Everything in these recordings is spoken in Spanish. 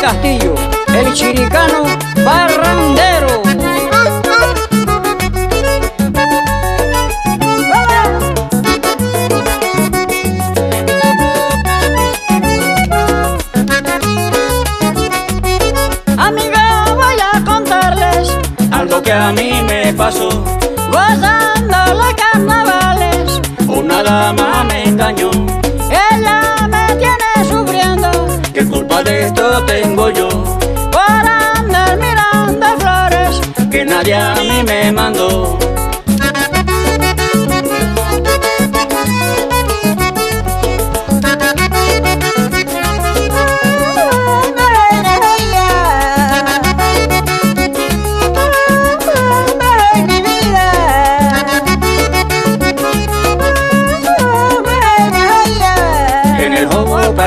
Castillo, el chiricano barrandero. Amiga, voy a contarles Algo que a mí me pasó, gozando los carnavales. una dama me engañó. ¿Qué culpa de esto tengo yo? por andar mirando flores. Que nadie a mí me mandó.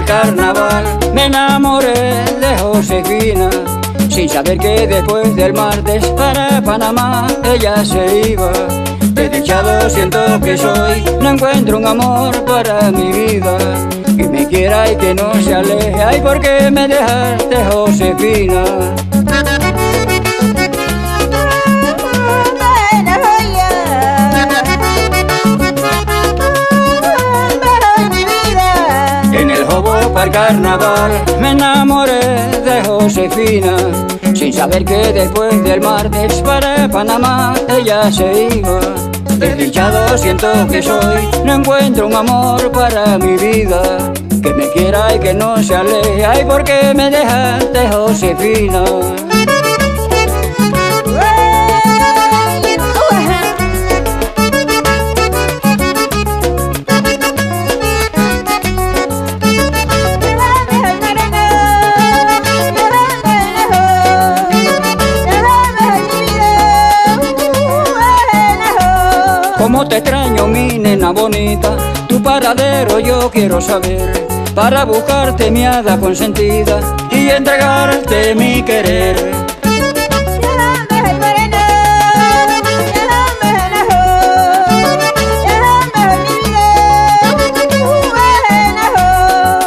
Carnaval Me enamoré de Josefina sin saber que después del martes para Panamá ella se iba. Desdichado siento que soy, no encuentro un amor para mi vida. Que me quiera y que no se aleje, ay, ¿por qué me dejaste Josefina? Carnaval. Me enamoré de Josefina Sin saber que después del martes para Panamá. Ella se iba Desdichado siento que soy. No encuentro un amor para mi vida Que me quiera y que no se aleje. Ay, ¿por qué me dejaste Josefina? Cómo te extraño mi nena bonita. Tu paradero yo quiero saber Para buscarte mi hada consentida Y entregarte mi querer.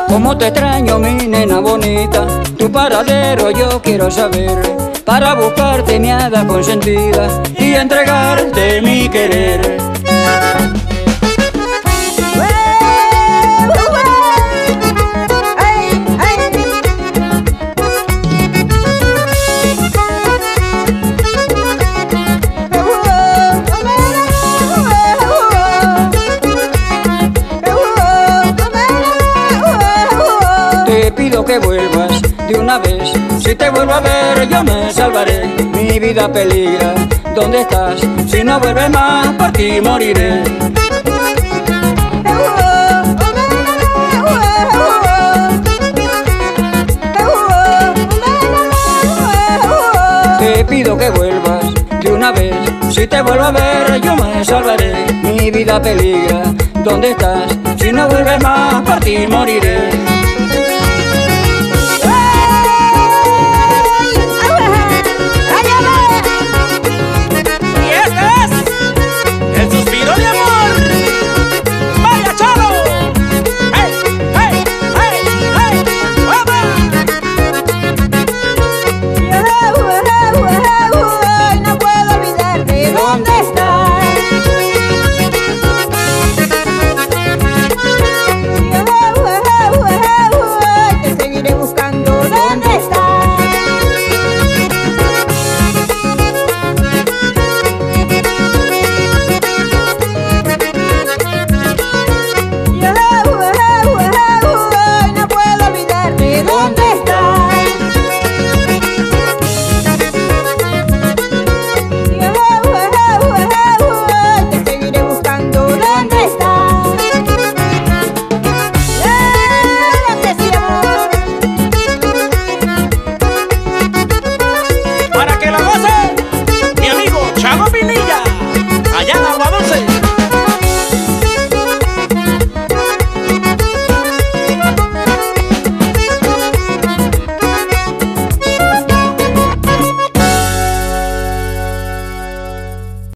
Cómo te extraño mi nena bonita. Tu paradero yo quiero saber Para buscarte mi hada consentida Y entregarte mi querer Vuelvas de una vez. Si te vuelvo a ver, yo me salvaré. Mi vida peligra. ¿Dónde estás? Si no vuelves más, por ti moriré. Te pido que vuelvas de una vez. Si te vuelvo a ver, yo me salvaré. Mi vida peligra. ¿Dónde estás? Si no vuelves más, por ti moriré.